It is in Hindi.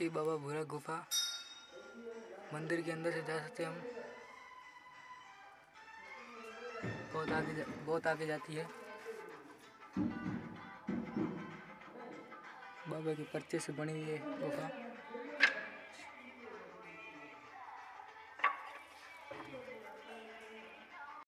ये बाबा भूरा गुफा मंदिर के अंदर से जा सकते हम। बहुत आगे बहुत आगे जाती है। बाबा के पर्चे से बनी हुई है गुफा।